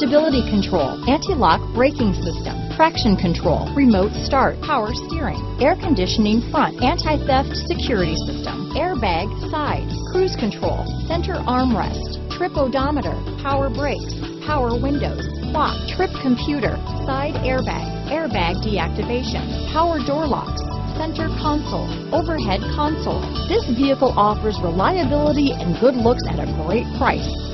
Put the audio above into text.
Stability control, anti-lock braking system, traction control, remote start, power steering, air conditioning front, anti-theft security system, airbag side, cruise control, center armrest, trip odometer, power brakes, power windows, clock, trip computer, side airbag, airbag deactivation, power door locks, center console, overhead console. This vehicle offers reliability and good looks at a great price.